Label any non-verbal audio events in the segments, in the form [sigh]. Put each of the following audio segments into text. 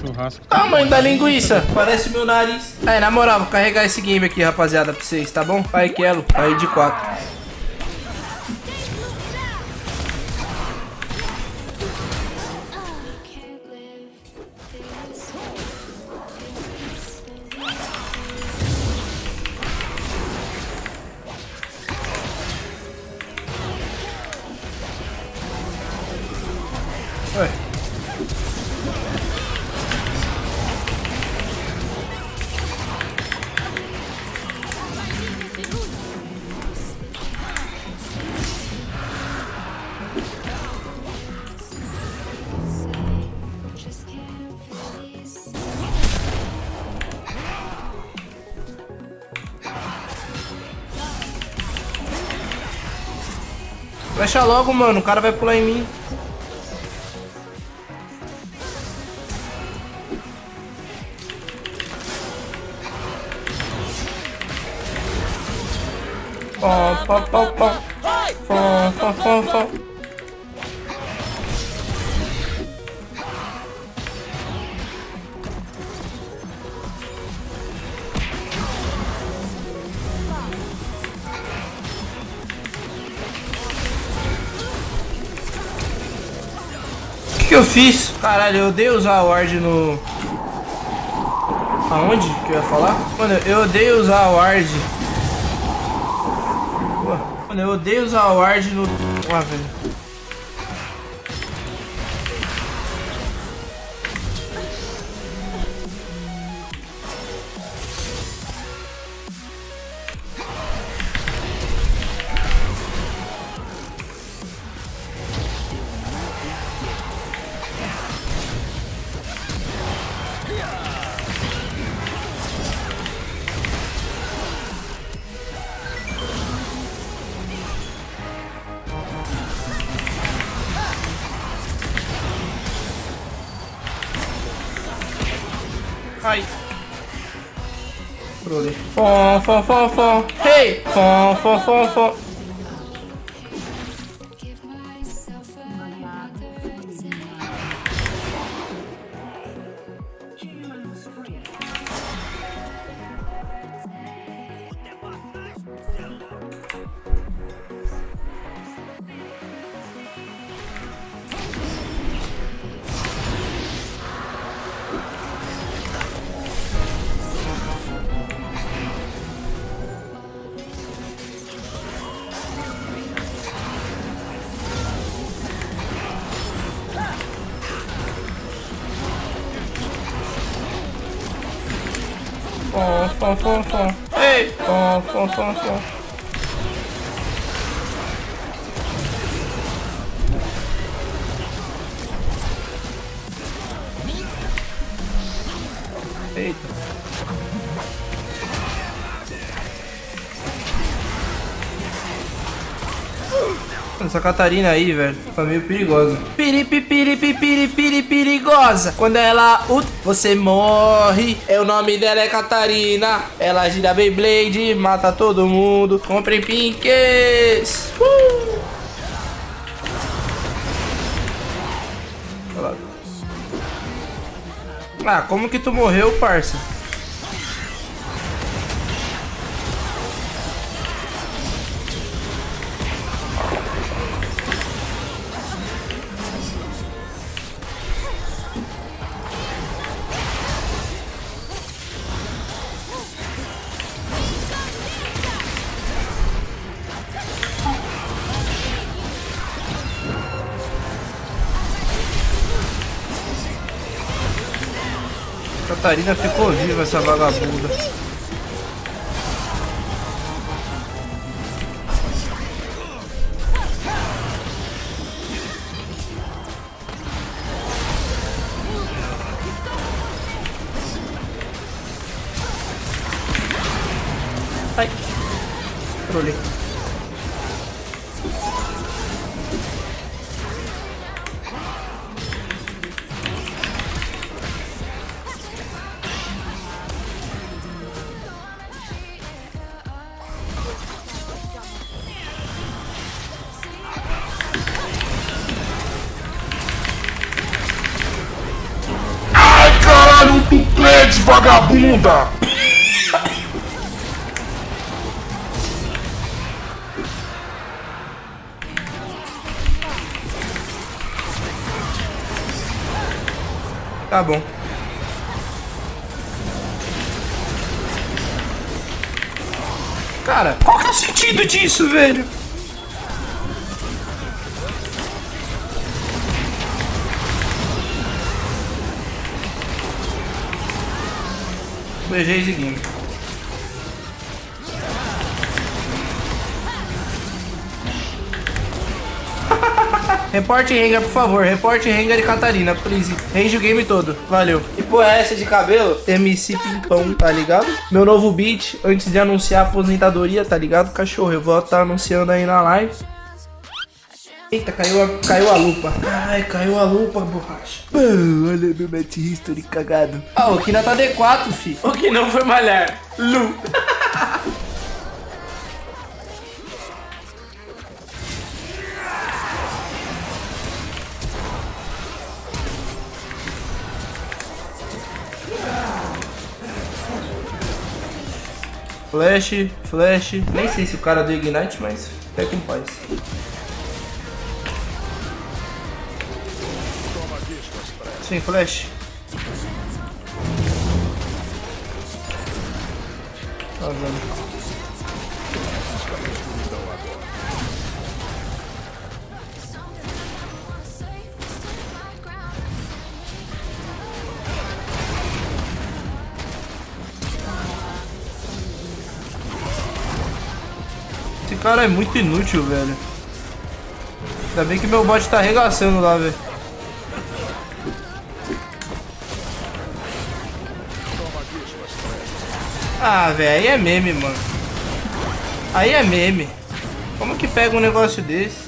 Churrasco. Tamanho da linguiça, parece meu nariz. É, na moral, vou carregar esse game aqui, rapaziada, pra vocês, tá bom? Pai Kelo, aí de 4. Fecha logo, mano, o cara vai pular em mim. Pó, pó, pó, pó. Fó, fó, fó, fó. Que, eu fiz? Caralho, eu odeio usar a ward no. Aonde que eu ia falar? Mano, eu odeio usar a ward. Mano, eu odeio usar a ward no. Ah, velho. これをね。フォンフォンフォンフォンヘイフォンフォンフォンフォン Fó, fó, fó. Hey! Fó, fó, fó, fó. Eita. Essa Catarina aí, velho, tá meio perigosa. Piripi, piripi, piripi, perigosa. Quando ela ut, você morre. É o nome dela é Catarina. Ela gira Beyblade, mata todo mundo. Comprem pinks. Uh! Ah, como que tu morreu, parça? Catarina ficou viva essa vagabunda. Ai. Trolei. Vagabunda! Tá bom. Cara, qual que é o sentido disso, velho? Beijei seguindo. [laughs] Reporte Rengar, por favor. Reporte Rengar e Catarina, please. Range o game todo. Valeu. E porra é essa de cabelo? MC Pimpão, tá ligado? Meu novo beat, antes de anunciar a aposentadoria, tá ligado? Cachorro, eu vou estar anunciando aí na live. Eita, caiu a, caiu a lupa. Ai, caiu a lupa, borracha. Ah, olha meu match history cagado. Ah, o Kina tá D4, fi. O que não foi malhar. Lu. Flash, flash. Nem sei se o cara deu Ignite, mas fica em paz. Sim, flash. Tá vendo. Esse cara é muito inútil, velho. Ainda bem que meu bot tá arregaçando lá, velho. Ah, velho, aí é meme, mano. Aí é meme. Como que pega um negócio desse?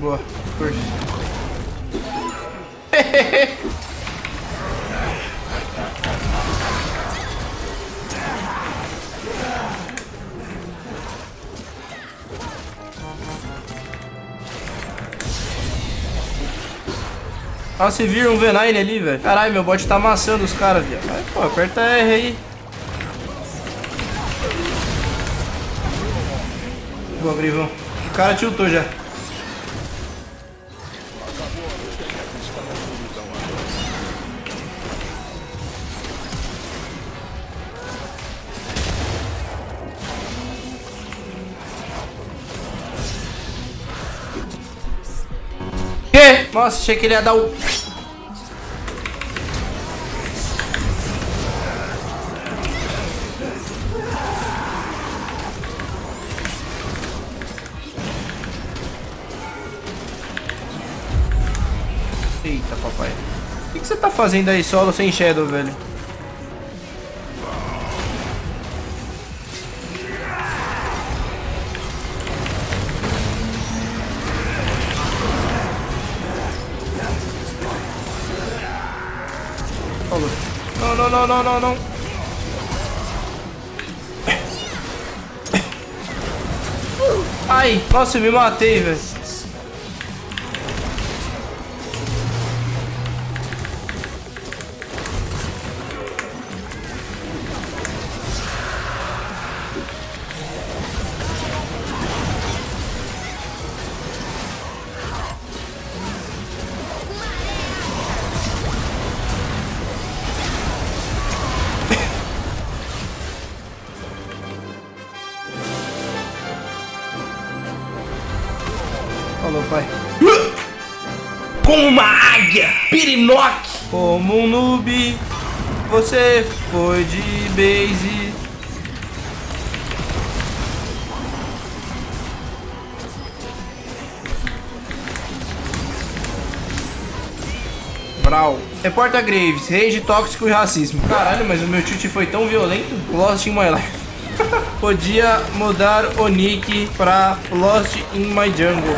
Boa, força. [laughs] Ah, você viram um V9 ali, velho? Caralho, meu bot tá amassando os caras, viado. Vai, pô, aperta R aí. Boa, Grivão. O cara tiltou já. Nossa, achei que ele ia dar o... Eita, papai. O que, você tá fazendo aí solo sem Shadow, velho? Não, não, não, não, não, não. Ai, nossa, eu me matei, velho. Falou, pai. Como uma águia, pirinoque. Como um noob, você foi de base. Brau. Reporta Graves, rage tóxico e racismo. Caralho, mas o meu chute foi tão violento. Lost in my life. Podia mudar o nick pra Lost in my jungle.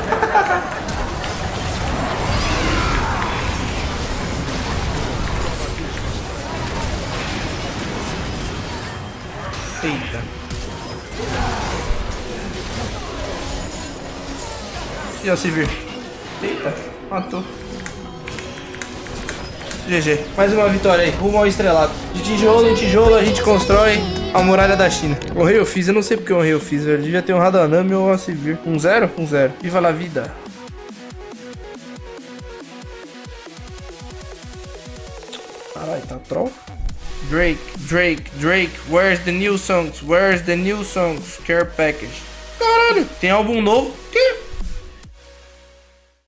Eita. E ó, se vir. Eita. Matou. GG. Mais uma vitória aí. Rumo ao estrelado. De tijolo em tijolo a gente constrói a muralha da China. Honrei eu fiz. Eu não sei porque honrei eu fiz, velho. Devia ter honrado a Nami ou a Sivir. Um zero? Um zero. Viva la vida. Caralho, tá troll? Drake, Drake, Drake, where's the new songs? Where's the new songs? Care package. Caralho, tem álbum novo.